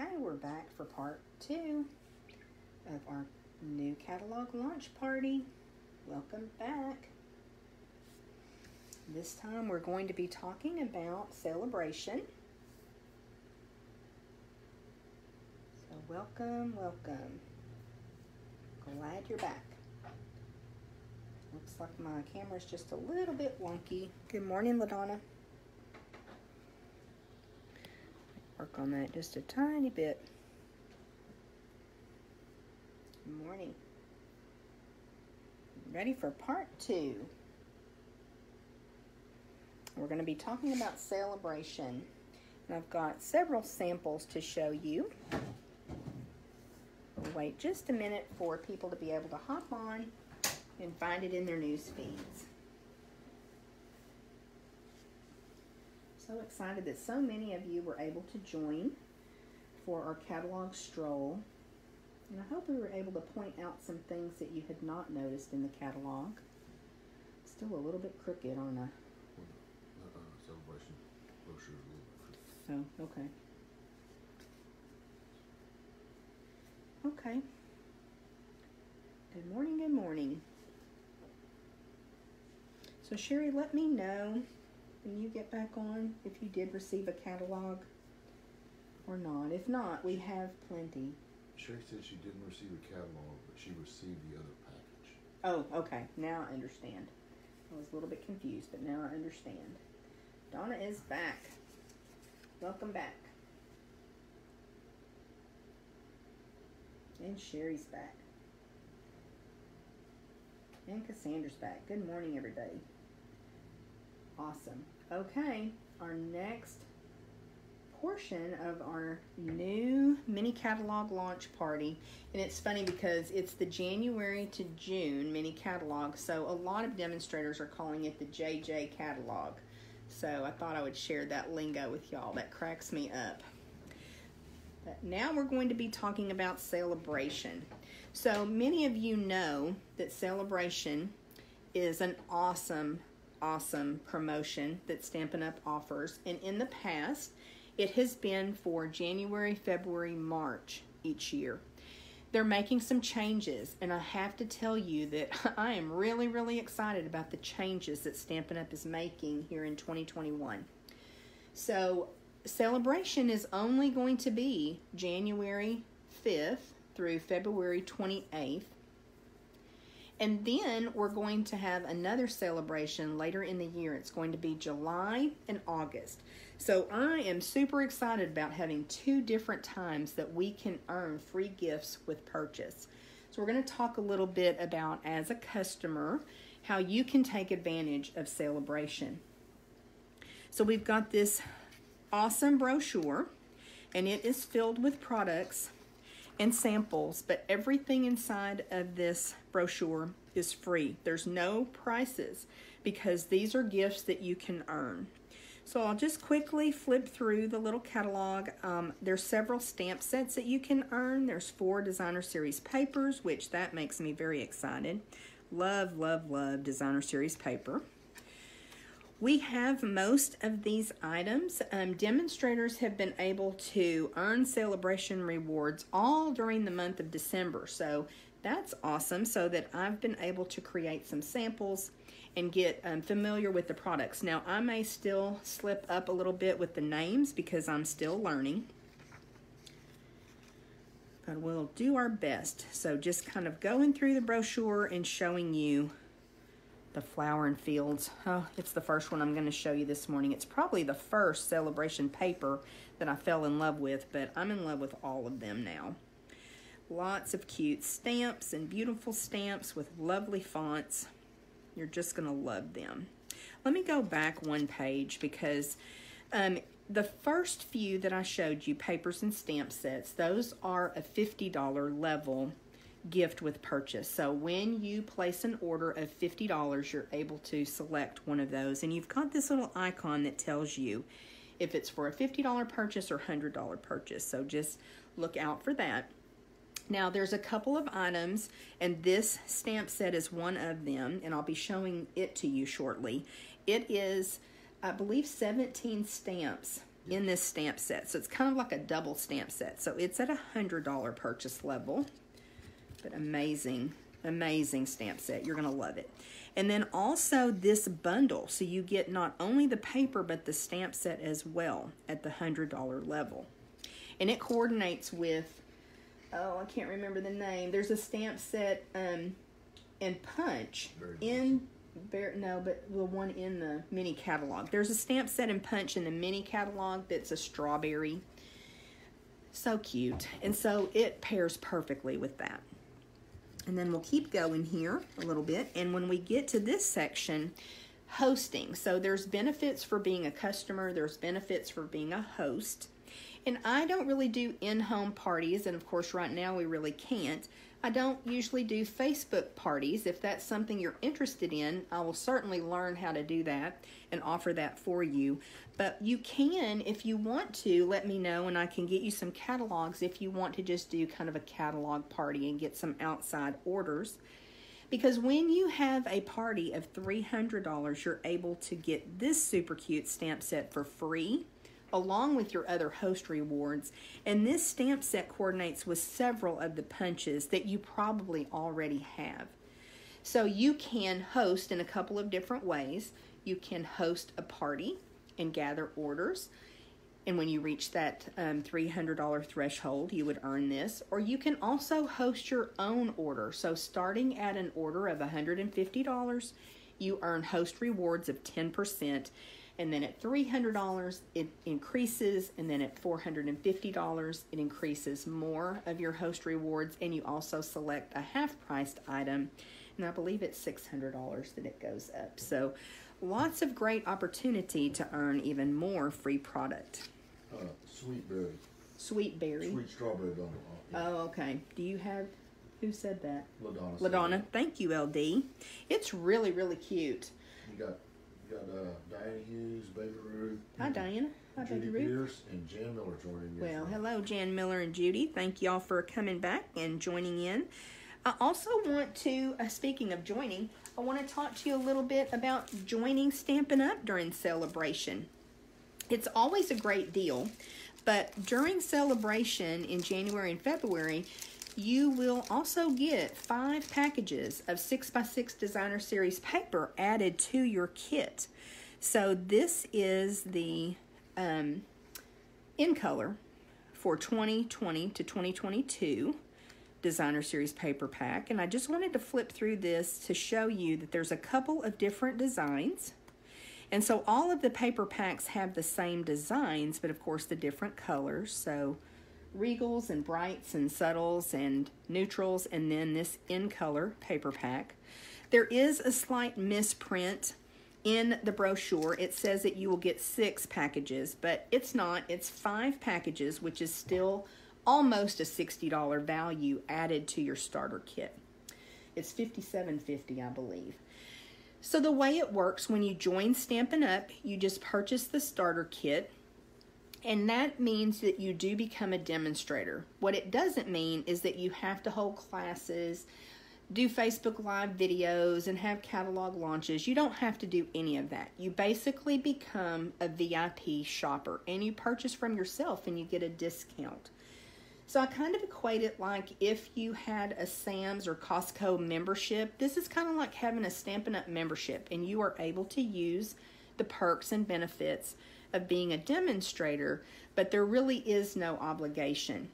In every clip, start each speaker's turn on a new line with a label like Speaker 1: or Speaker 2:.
Speaker 1: Okay, we're back for part two of our new catalog launch party. Welcome back. This time we're going to be talking about Sale-A-Bration. So, welcome, welcome. Glad you're back. Looks like my camera's just a little bit wonky. Good morning, LaDonna. Work on that just a tiny bit. Good morning. Ready for part two. We're going to be talking about Sale-A-Bration. And I've got several samples to show you. Wait just a minute for people to be able to hop on and find it in their news feeds. So excited that so many of you were able to join for our catalog stroll. And I hope we were able to point out some things that you had not noticed in the catalog. Still a little bit crooked, I?
Speaker 2: Uh, Sale-A-Bration brochure a
Speaker 1: Oh, okay. Okay. Good morning, good morning. So, Sherry, let me know when you get back on if you did receive a catalog or not. If not, we have plenty.
Speaker 2: Sherry said she didn't receive a catalog, but she received the other package.
Speaker 1: Oh, okay. Now I understand. I was a little bit confused, but now I understand. Donna is back. Welcome back. And Sherry's back. And Cassandra's back. Good morning, everybody. Awesome. Okay, our next portion of our new mini catalog launch party. And it's funny because it's the January to June mini catalog. So a lot of demonstrators are calling it the JJ catalog. So I thought I would share that lingo with y'all. That cracks me up. But now we're going to be talking about Sale-A-Bration. So many of you know that Sale-A-Bration is an awesome, awesome promotion that Stampin' Up! offers. And in the past, it has been for January, February, March each year. They're making some changes, and I have to tell you that I am really, really excited about the changes that Stampin' Up! is making here in 2021. So, Sale-A-Bration is only going to be January 5th through February 28th. And then we're going to have another Sale-A-Bration later in the year. It's going to be July and August. So I am super excited about having two different times that we can earn free gifts with purchase. So we're going to talk a little bit about as a customer how you can take advantage of Sale-A-Bration. So we've got this awesome brochure and it is filled with products and samples, but everything inside of this brochure is free. There's no prices because these are gifts that you can earn. So I'll just quickly flip through the little catalog. Um, there's several stamp sets that you can earn. There's four designer series papers, which that makes me very excited. Love, love, love designer series paper. We have most of these items. Um, demonstrators have been able to earn Sale-A-Bration rewards all during the month of December. So that's awesome. So that I've been able to create some samples and get um, familiar with the products. Now, I may still slip up a little bit with the names because I'm still learning. But we'll do our best. So just kind of going through the brochure and showing you the flower and fields. Oh, it's the first one I'm going to show you this morning. It's probably the first Sale-A-Bration paper that I fell in love with, but I'm in love with all of them now. Lots of cute stamps and beautiful stamps with lovely fonts. You're just going to love them. Let me go back one page because um, the first few that I showed you, papers and stamp sets, those are a $50 level gift with purchase. So when you place an order of $50, you're able to select one of those. And you've got this little icon that tells you if it's for a $50 purchase or $100 purchase. So just look out for that. Now there's a couple of items and this stamp set is one of them and I'll be showing it to you shortly. It is, I believe 17 stamps in this stamp set. So it's kind of like a double stamp set. So it's at a $100 purchase level. But amazing, amazing stamp set. You're to love it. And then also this bundle. So you get not only the paper, but the stamp set as well at the $100 level. And it coordinates with, oh, I can't remember the name. There's a stamp set um, and punch
Speaker 2: Very
Speaker 1: in Bear, no, but the one in the mini catalog. There's a stamp set and punch in the mini catalog that's a strawberry. So cute. And so it pairs perfectly with that. And then we'll keep going here a little bit. And when we get to this section, hosting. So there's benefits for being a customer, there's benefits for being a host. And I don't really do in home parties, and of course, right now we really can't. I don't usually do Facebook parties. If that's something you're interested in, I will certainly learn how to do that and offer that for you. But you can, if you want to, let me know and I can get you some catalogs if you want to just do kind of a catalog party and get some outside orders. Because when you have a party of $300, you're able to get this super cute stamp set for free along with your other host rewards. And this stamp set coordinates with several of the punches that you probably already have. So you can host in a couple of different ways. You can host a party and gather orders. And when you reach that um, $300 threshold, you would earn this. Or you can also host your own order. So starting at an order of $150, you earn host rewards of 10% and then at $300 it increases and then at $450 it increases more of your host rewards and you also select a half priced item and i believe it's $600 that it goes up. So lots of great opportunity to earn even more free product.
Speaker 2: Uh, sweet berry.
Speaker 1: sweet berry.
Speaker 2: Sweet strawberry bundle. Uh,
Speaker 1: oh okay. Do you have who said that?
Speaker 2: LaDonna.
Speaker 1: ladonna. thank you ld it's really really cute.
Speaker 2: You got, you got uh, Diana Hughes, Baby Ruth.
Speaker 1: hi diana hi
Speaker 2: Judy
Speaker 1: baby ruth
Speaker 2: Pierce and Jan Miller joining.
Speaker 1: Well, hello, Jan Miller and Judy. Thank y'all for coming back and joining in. I also want to, uh, speaking of joining, I want to talk to you a little bit about joining Stampin' Up during Sale-A-Bration. It's always a great deal, but during Sale-A-Bration in January and February, you will also get five packages of 6x6 Designer Series paper added to your kit. So this is the um, in color for 2020 to 2022 designer series paper pack. And I just wanted to flip through this to show you that there's a couple of different designs. And so all of the paper packs have the same designs but of course the different colors. So regals and brights and subtles and neutrals and then this in color paper pack there is a slight misprint in the brochure, it says that you will get six packages, but it's not. It's five packages, which is still almost a $60 value added to your starter kit. It's $57.50, I believe. So the way it works when you join Stampin' Up, you just purchase the starter kit, and that means that you do become a demonstrator. What it doesn't mean is that you have to hold classes, do Facebook Live videos, and have catalog launches. You don't have to do any of that. You basically become a VIP shopper and you purchase from yourself and you get a discount. So I kind of equate it like if you had a Sam's or Costco membership. This is kind of like having a Stampin' Up membership, and you are able to use the perks and benefits of being a demonstrator, but there really is no obligation.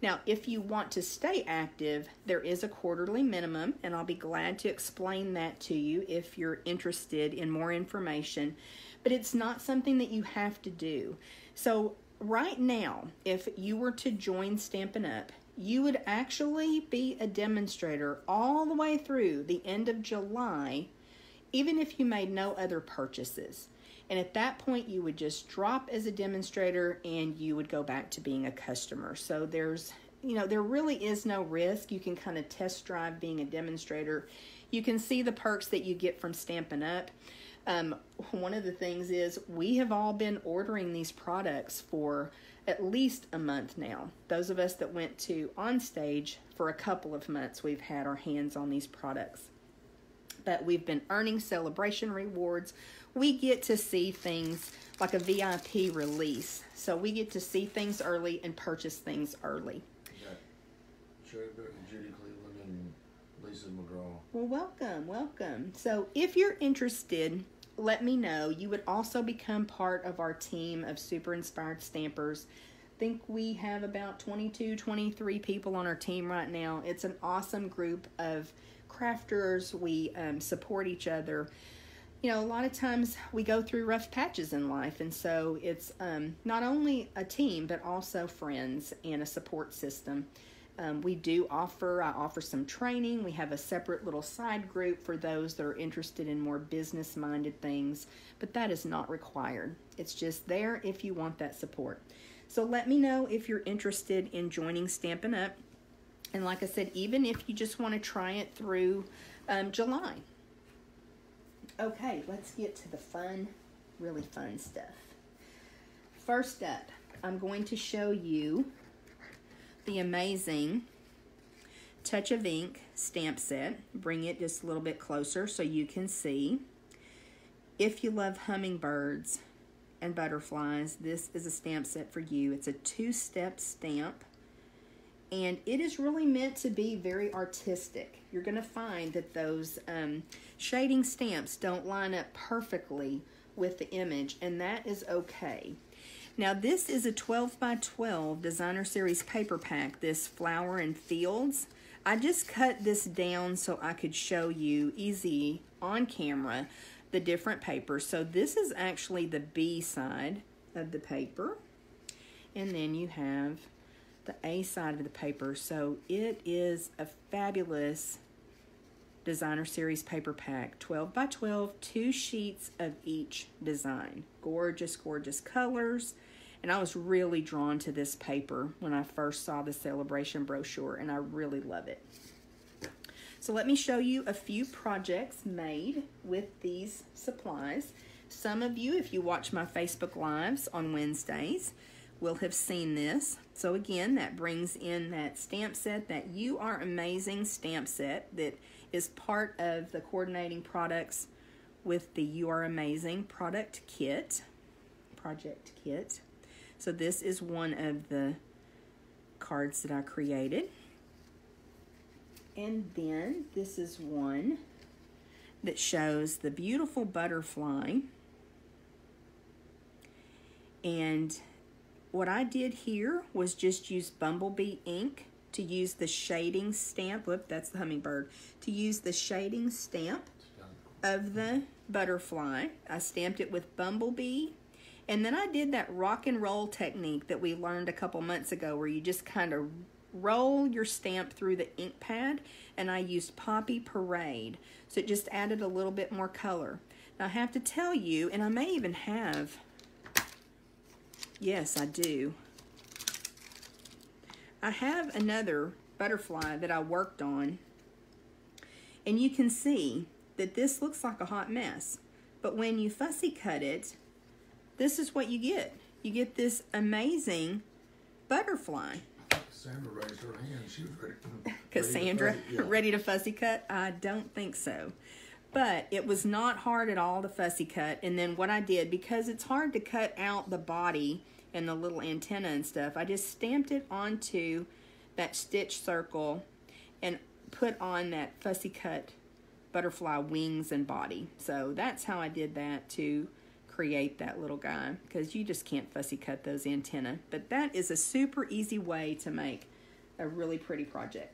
Speaker 1: Now, if you want to stay active, there is a quarterly minimum, and I'll be glad to explain that to you if you're interested in more information. But it's not something that you have to do. So, right now, if you were to join Stampin' Up, you would actually be a demonstrator all the way through the end of July, even if you made no other purchases. And at that point, you would just drop as a demonstrator and you would go back to being a customer. So there's, you know, there really is no risk. You can kind of test drive being a demonstrator. You can see the perks that you get from Stampin' Up. Um, one of the things is we have all been ordering these products for at least a month now. Those of us that went to on stage for a couple of months, we've had our hands on these products. But we've been earning Sale-A-Bration rewards. We get to see things like a VIP release. So we get to see things early and purchase things early.
Speaker 2: Sherry Burton, Judy Cleveland, and Lisa McGraw.
Speaker 1: Well, welcome, welcome. So if you're interested, let me know. You would also become part of our team of super inspired stampers. I think we have about 22, 23 people on our team right now. It's an awesome group of crafters. We um, support each other you know, a lot of times we go through rough patches in life, and so it's um, not only a team but also friends and a support system. Um, we do offer, I offer some training. We have a separate little side group for those that are interested in more business minded things, but that is not required. It's just there if you want that support. So let me know if you're interested in joining Stampin' Up. And like I said, even if you just want to try it through um, July, Okay, let's get to the fun, really fun stuff. First up, I'm going to show you the amazing Touch of Ink stamp set. Bring it just a little bit closer so you can see. If you love hummingbirds and butterflies, this is a stamp set for you. It's a two-step stamp and it is really meant to be very artistic. You're going to find that those um, shading stamps don't line up perfectly with the image, and that is okay. Now, this is a 12 by 12 designer series paper pack, this Flower and Fields. I just cut this down so I could show you easy on camera the different papers. So this is actually the B side of the paper. And then you have the A side of the paper. So it is a fabulous designer series paper pack. 12 by 12 two sheets of each design. Gorgeous gorgeous colors. And I was really drawn to this paper when I first saw the Sale-A-Bration brochure and I really love it. So let me show you a few projects made with these supplies. Some of you if you watch my Facebook lives on Wednesdays will have seen this. So again, that brings in that stamp set, that You Are Amazing stamp set that is part of the coordinating products with the You Are Amazing product kit, project kit. So this is one of the cards that I created. And then this is one that shows the beautiful butterfly and what I did here was just use Bumblebee ink to use the shading stamp. Whoop, that's the hummingbird. To use the shading stamp of the butterfly. I stamped it with Bumblebee. And then I did that rock and roll technique that we learned a couple months ago where you just kind of roll your stamp through the ink pad. And I used Poppy Parade. So it just added a little bit more color. Now I have to tell you, and I may even have Yes, I do. I have another butterfly that I worked on. And you can see that this looks like a hot mess. But when you fussy cut it, this is what you get. You get this amazing butterfly.
Speaker 2: Sandra raised her hand. She was ready.
Speaker 1: Cassandra, ready to, ready to fussy cut? I don't think so. But it was not hard at all to fussy cut. And then what I did, because it's hard to cut out the body and the little antenna and stuff, I just stamped it onto that stitch circle and put on that fussy cut butterfly wings and body. So that's how I did that to create that little guy because you just can't fussy cut those antenna. But that is a super easy way to make a really pretty project.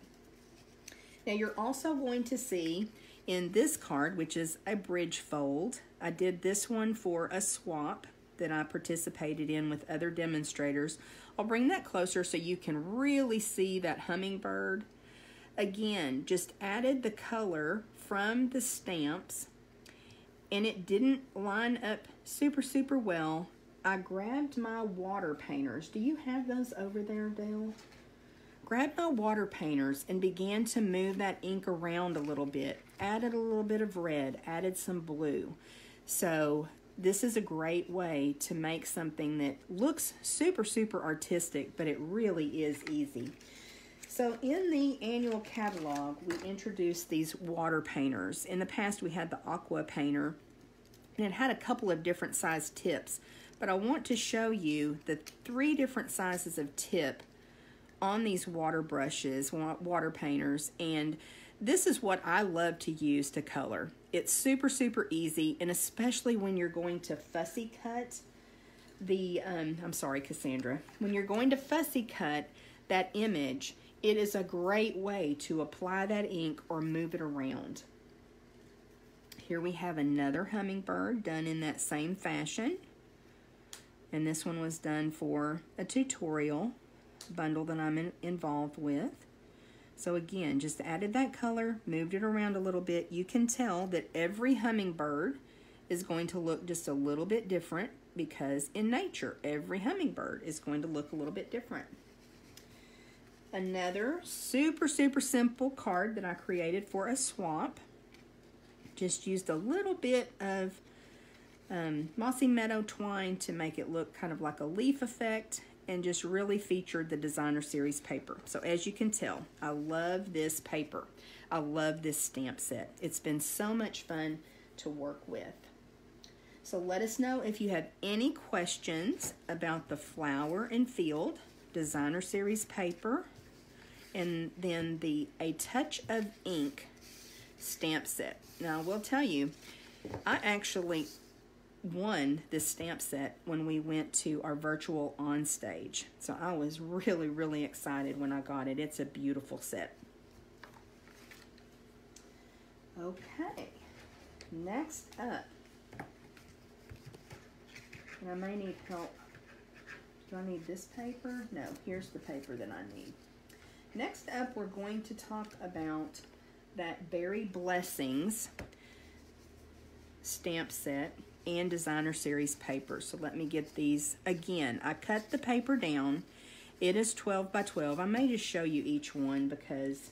Speaker 1: Now you're also going to see in this card, which is a bridge fold. I did this one for a swap that I participated in with other demonstrators. I'll bring that closer so you can really see that hummingbird. Again, just added the color from the stamps and it didn't line up super, super well. I grabbed my water painters. Do you have those over there, Dale? Grabbed my water painters and began to move that ink around a little bit. Added a little bit of red, added some blue. So this is a great way to make something that looks super, super artistic, but it really is easy. So in the annual catalog, we introduced these water painters. In the past, we had the aqua painter, and it had a couple of different size tips. But I want to show you the three different sizes of tip on these water brushes, water painters, and this is what I love to use to color. It's super, super easy, and especially when you're going to fussy cut the, um, I'm sorry, Cassandra, when you're going to fussy cut that image, it is a great way to apply that ink or move it around. Here we have another hummingbird done in that same fashion. And this one was done for a tutorial bundle that I'm in, involved with. So again, just added that color, moved it around a little bit. You can tell that every hummingbird is going to look just a little bit different because in nature, every hummingbird is going to look a little bit different. Another super, super simple card that I created for a swap. Just used a little bit of um, mossy meadow twine to make it look kind of like a leaf effect and just really featured the designer series paper. So as you can tell, I love this paper. I love this stamp set. It's been so much fun to work with. So let us know if you have any questions about the flower and field designer series paper and then the A Touch of Ink stamp set. Now I will tell you, I actually won this stamp set when we went to our virtual on stage. So I was really, really excited when I got it. It's a beautiful set. Okay, next up, and I may need help. Do I need this paper? No, here's the paper that I need. Next up, we're going to talk about that Berry Blessings stamp set and designer series paper. So let me get these. Again, I cut the paper down. It is 12 by 12. I may just show you each one because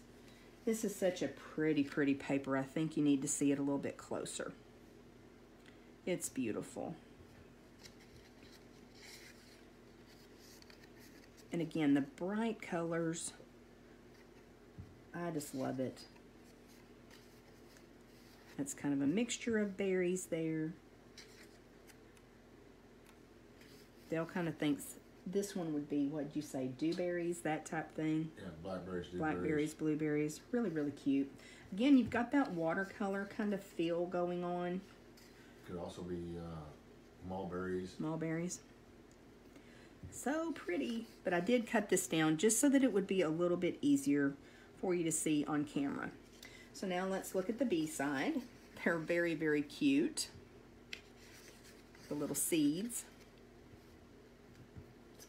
Speaker 1: this is such a pretty, pretty paper. I think you need to see it a little bit closer. It's beautiful. And again, the bright colors, I just love it. That's kind of a mixture of berries there. Dale kind of thinks this one would be, what you say, dewberries, that type thing.
Speaker 2: Yeah, blackberries, dewberries.
Speaker 1: Blackberries, blueberries. Really, really cute. Again, you've got that watercolor kind of feel going on.
Speaker 2: Could also be uh, mulberries.
Speaker 1: Mulberries. So pretty. But I did cut this down just so that it would be a little bit easier for you to see on camera. So now let's look at the B side. They're very, very cute. The little seeds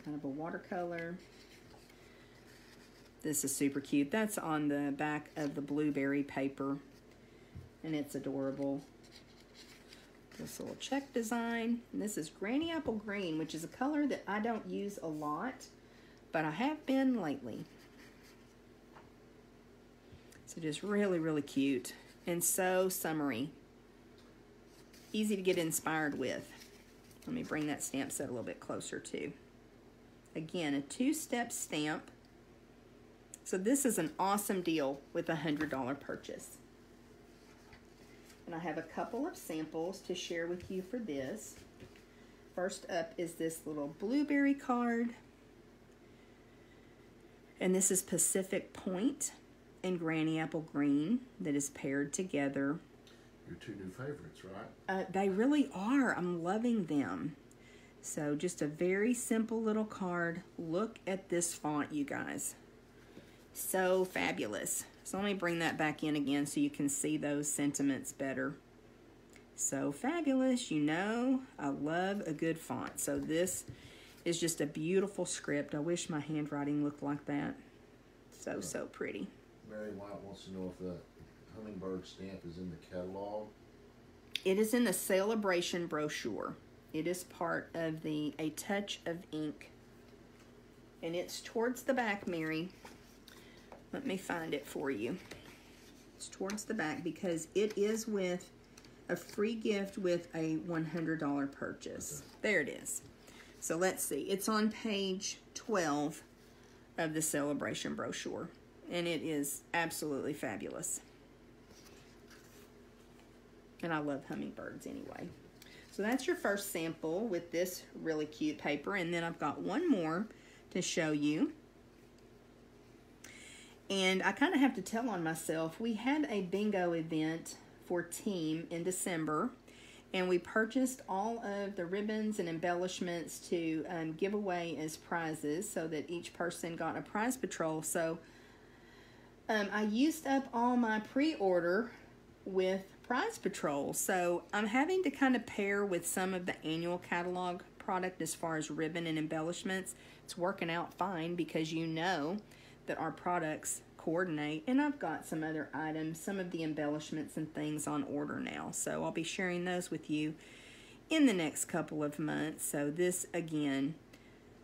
Speaker 1: kind of a watercolor. This is super cute. That's on the back of the blueberry paper, and it's adorable. This little check design. And this is Granny Apple Green, which is a color that I don't use a lot, but I have been lately. So just really, really cute and so summery. Easy to get inspired with. Let me bring that stamp set a little bit closer too. Again, a two-step stamp. So this is an awesome deal with a $100 purchase. And I have a couple of samples to share with you for this. First up is this little blueberry card. And this is Pacific Point and Granny Apple Green that is paired together.
Speaker 2: Your two new favorites, right?
Speaker 1: Uh, they really are. I'm loving them. So just a very simple little card. Look at this font, you guys. So fabulous. So let me bring that back in again so you can see those sentiments better. So fabulous, you know, I love a good font. So this is just a beautiful script. I wish my handwriting looked like that. So, so pretty.
Speaker 2: Mary White wants to know if the hummingbird stamp is in the catalog.
Speaker 1: It is in the Sale-A-Bration brochure. It is part of the A Touch of Ink. And it's towards the back, Mary. Let me find it for you. It's towards the back because it is with a free gift with a $100 purchase. There it is. So let's see. It's on page 12 of the Sale-A-Bration brochure. And it is absolutely fabulous. And I love hummingbirds anyway. So that's your first sample with this really cute paper. And then I've got one more to show you. And I kind of have to tell on myself. We had a bingo event for team in December. And we purchased all of the ribbons and embellishments to um, give away as prizes so that each person got a prize patrol. So um, I used up all my pre-order with Prize Patrol. So I'm having to kind of pair with some of the annual catalog product as far as ribbon and embellishments. It's working out fine because you know that our products coordinate. And I've got some other items, some of the embellishments and things on order now. So I'll be sharing those with you in the next couple of months. So this, again,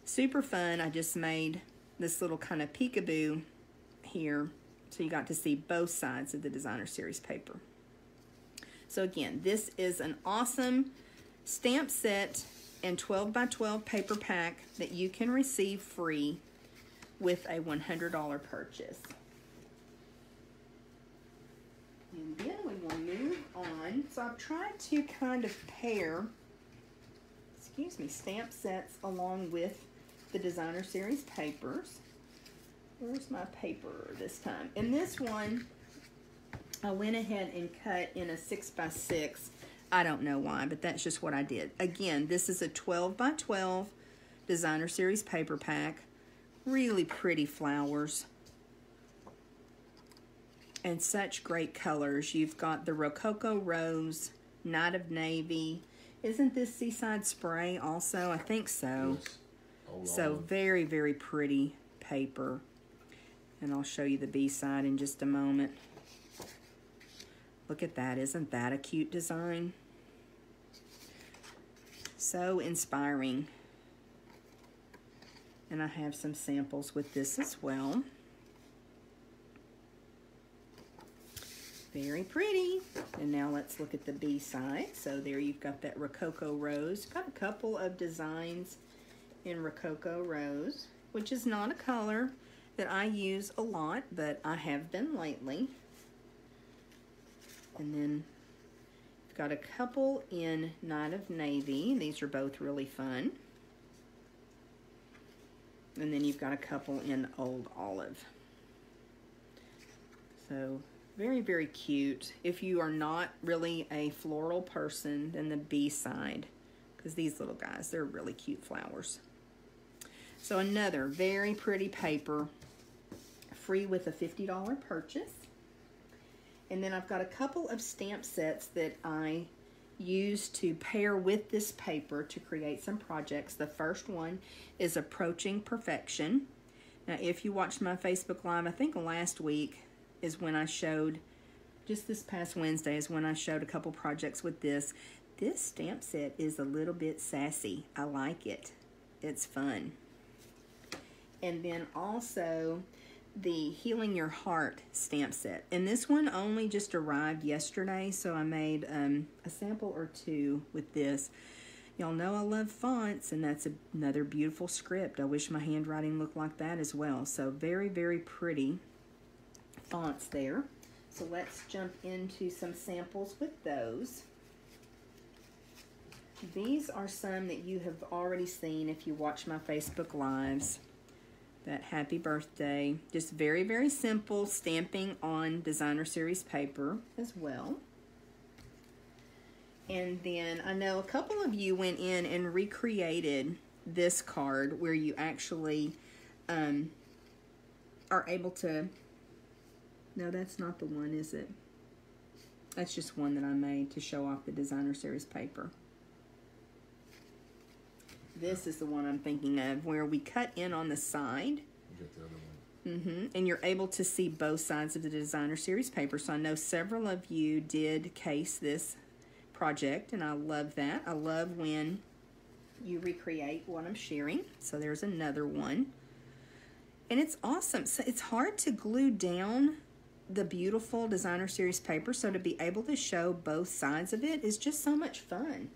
Speaker 1: super fun. I just made this little kind of peekaboo here. So you got to see both sides of the designer series paper. So again, this is an awesome stamp set and 12 by 12 paper pack that you can receive free with a $100 purchase. And then we will move on. So I've tried to kind of pair, excuse me, stamp sets along with the designer series papers. Where's my paper this time? And this one, I went ahead and cut in a 6 by 6 I don't know why, but that's just what I did. Again, this is a 12 by 12 designer series paper pack. Really pretty flowers. And such great colors. You've got the Rococo Rose, Night of Navy. Isn't this Seaside Spray also? I think so. Yes. So very, very pretty paper. And I'll show you the B-side in just a moment. Look at that. Isn't that a cute design? So inspiring. And I have some samples with this as well. Very pretty. And now let's look at the B side. So there you've got that Rococo Rose. Got a couple of designs in Rococo Rose, which is not a color that I use a lot, but I have been lately. And then I've got a couple in Night of Navy. These are both really fun. And then you've got a couple in Old Olive. So very, very cute. If you are not really a floral person, then the B side, because these little guys, they're really cute flowers. So another very pretty paper, free with a $50 purchase. And then I've got a couple of stamp sets that I use to pair with this paper to create some projects. The first one is Approaching Perfection. Now, if you watched my Facebook Live, I think last week is when I showed, just this past Wednesday is when I showed a couple projects with this. This stamp set is a little bit sassy. I like it. It's fun. And then also, the Healing Your Heart stamp set. And this one only just arrived yesterday, so I made um, a sample or two with this. Y'all know I love fonts, and that's another beautiful script. I wish my handwriting looked like that as well. So very, very pretty fonts there. So let's jump into some samples with those. These are some that you have already seen if you watch my Facebook Lives that happy birthday. Just very, very simple stamping on designer series paper as well. And then I know a couple of you went in and recreated this card where you actually um, are able to, no, that's not the one, is it? That's just one that I made to show off the designer series paper. This is the one I'm thinking of where we cut in on the side. Mm-hmm. And you're able to see both sides of the designer series paper. So I know several of you did case this project, and I love that. I love when you recreate what I'm sharing. So there's another one. And it's awesome. So it's hard to glue down the beautiful designer series paper. So to be able to show both sides of it is just so much fun.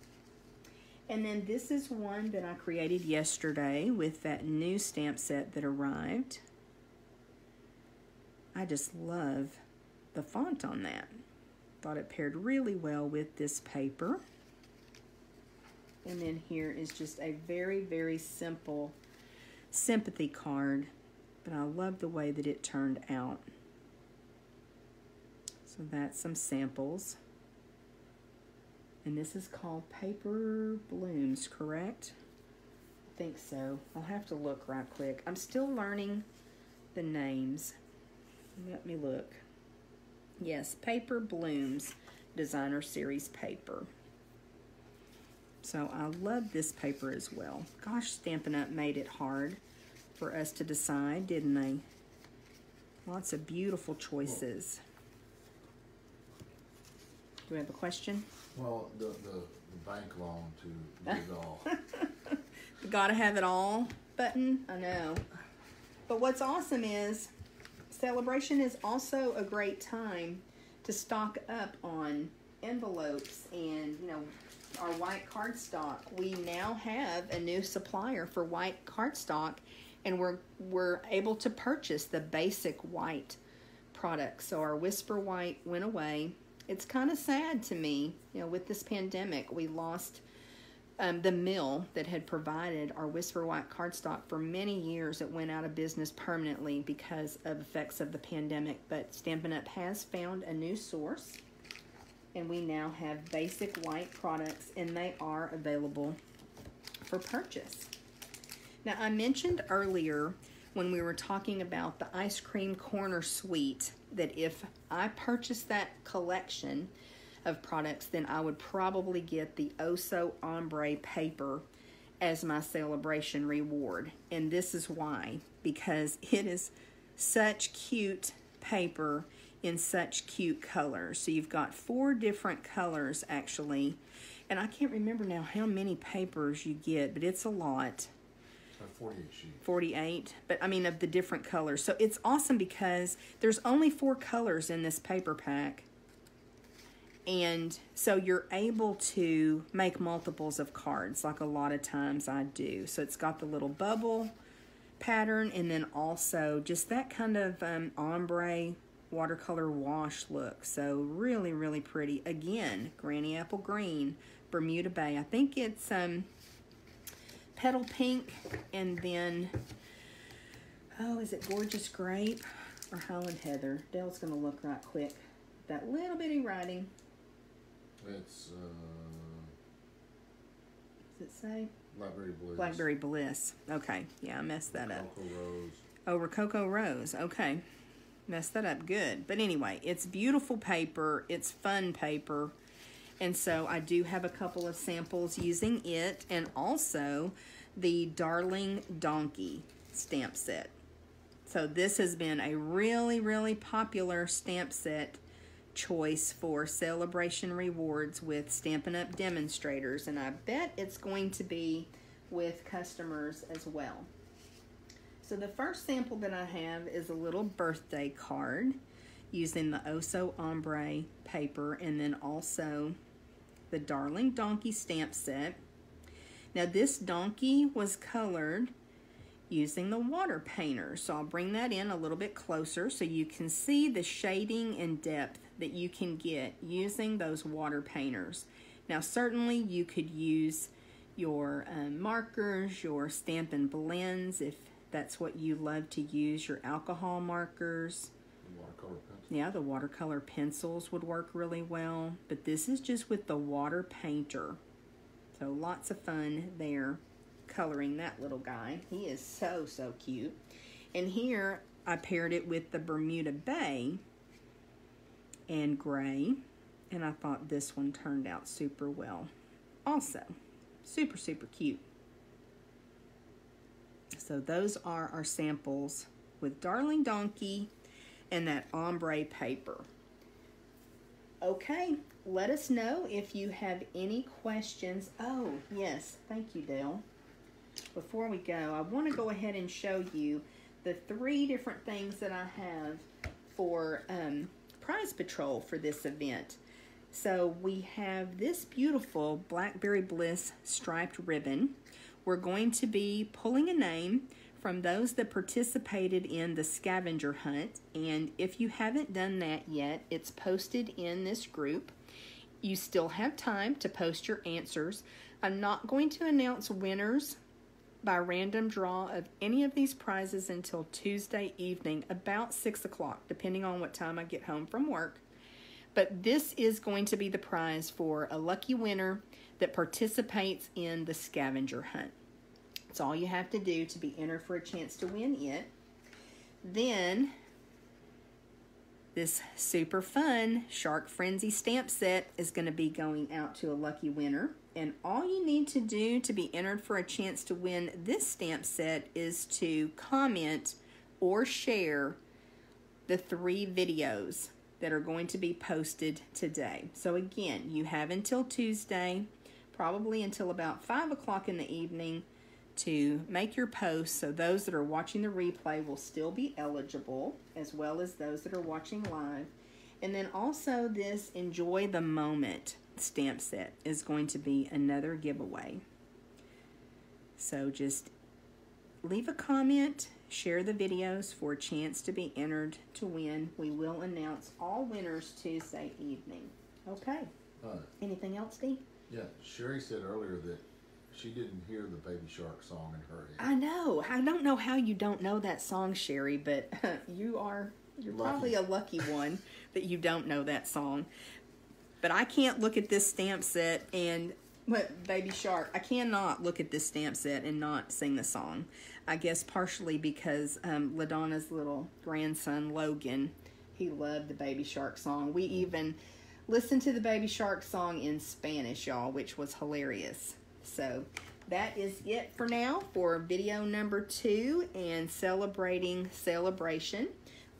Speaker 1: And then this is one that I created yesterday with that new stamp set that arrived. I just love the font on that. Thought it paired really well with this paper. And then here is just a very, very simple sympathy card. But I love the way that it turned out. So that's some samples. And this is called Paper Blooms, correct? I think so. I'll have to look right quick. I'm still learning the names. Let me look. Yes, Paper Blooms Designer Series paper. So I love this paper as well. Gosh, Stampin' Up! made it hard for us to decide, didn't they? Lots of beautiful choices. Do we have a question?
Speaker 2: Well, the, the, the bank loan to get it all.
Speaker 1: the gotta have it all button. I know. But what's awesome is Sale-A-Bration is also a great time to stock up on envelopes and you know our white cardstock. We now have a new supplier for white cardstock and we're we're able to purchase the basic white products. So our whisper white went away. It's kind of sad to me, you know, with this pandemic, we lost um, the mill that had provided our Whisper White cardstock for many years. It went out of business permanently because of effects of the pandemic. But Stampin' Up! has found a new source, and we now have basic white products, and they are available for purchase. Now, I mentioned earlier when we were talking about the ice cream corner suite that if I purchased that collection, of products, then I would probably get the Oso Ombre paper as my Sale-A-Bration reward. And this is why because it is such cute paper in such cute colors. So you've got four different colors actually. And I can't remember now how many papers you get, but it's a lot.
Speaker 2: 48 sheets.
Speaker 1: 48, but I mean of the different colors. So it's awesome because there's only four colors in this paper pack and so you're able to make multiples of cards like a lot of times I do. So it's got the little bubble pattern and then also just that kind of um, ombre watercolor wash look. So really, really pretty. Again, Granny Apple Green, Bermuda Bay. I think it's um, Petal Pink and then, oh, is it Gorgeous Grape or Highland Heather? Dale's going to look right quick. That little bitty writing.
Speaker 2: It's, uh,
Speaker 1: Does it say?
Speaker 2: Blackberry Bliss.
Speaker 1: Blackberry Bliss. Okay, yeah, I messed that up.
Speaker 2: Rose.
Speaker 1: Oh, Rococo Rose. Okay, messed that up good. But anyway, it's beautiful paper. It's fun paper. And so I do have a couple of samples using it and also the Darling Donkey stamp set. So this has been a really, really popular stamp set choice for Sale-A-Bration rewards with Stampin' Up! demonstrators, and I bet it's going to be with customers as well. So the first sample that I have is a little birthday card using the oh Oso Ombre paper and then also the Darling Donkey stamp set. Now this donkey was colored using the water painter. So I'll bring that in a little bit closer so you can see the shading and depth that you can get using those water painters. Now certainly you could use your um, markers, your Stampin' Blends if that's what you love to use, your alcohol markers. Yeah, the watercolor pencils would work really well, but this is just with the water painter. So lots of fun there coloring that little guy. He is so, so cute. And here I paired it with the Bermuda Bay and gray. And I thought this one turned out super well. Also, super, super cute. So those are our samples with Darling Donkey and that ombre paper. Okay, let us know if you have any questions. Oh, yes, thank you, Dale. Before we go, I want to go ahead and show you the three different things that I have for um, prize patrol for this event. So we have this beautiful Blackberry Bliss striped ribbon. We're going to be pulling a name from those that participated in the scavenger hunt. And if you haven't done that yet, it's posted in this group. You still have time to post your answers I'm not going to announce winners by random draw of any of these prizes until Tuesday evening, about 6 o'clock, depending on what time I get home from work. But this is going to be the prize for a lucky winner that participates in the scavenger hunt. It's all you have to do to be entered for a chance to win it. Then, this super fun Shark Frenzy stamp set is going to be going out to a lucky winner. And all you need to do to be entered for a chance to win this stamp set is to comment or share the three videos that are going to be posted today. So again, you have until Tuesday, probably until about 5 o'clock in the evening to make your post so those that are watching the replay will still be eligible as well as those that are watching live. And then also this enjoy the moment stamp set is going to be another giveaway. So just leave a comment, share the videos for a chance to be entered to win. We will announce all winners Tuesday evening. Okay.
Speaker 2: Uh,
Speaker 1: Anything else, Steve?
Speaker 2: yeah, Sherry said earlier that she didn't hear the Baby Shark song in her head.
Speaker 1: I know. I don't know how you don't know that song, Sherry, but you are you're
Speaker 2: Lucky.
Speaker 1: probably a lucky one that you don't know that song. But I can't look at this stamp set and what Baby Shark. I cannot look at this stamp set and not sing the song. I guess partially because um, Ladonna's little grandson Logan, he loved the Baby Shark song. We even listened to the Baby Shark song in Spanish, y'all, which was hilarious. So that is it for now for video number two and celebrating Sale-A-Bration.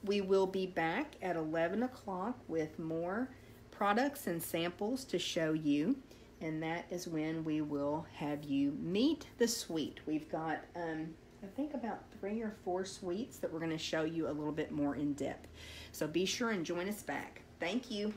Speaker 1: We will be back at 11 o'clock with more products and samples to show you. And that is when we will have you meet the suite. We've got, um, I think, about three or four suites that we're going to show you a little bit more in depth. So be sure and join us back. Thank you.